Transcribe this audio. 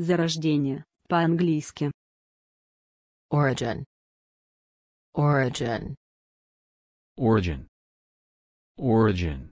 Зарождение, по-английски. Origin. Origin. Origin. Origin.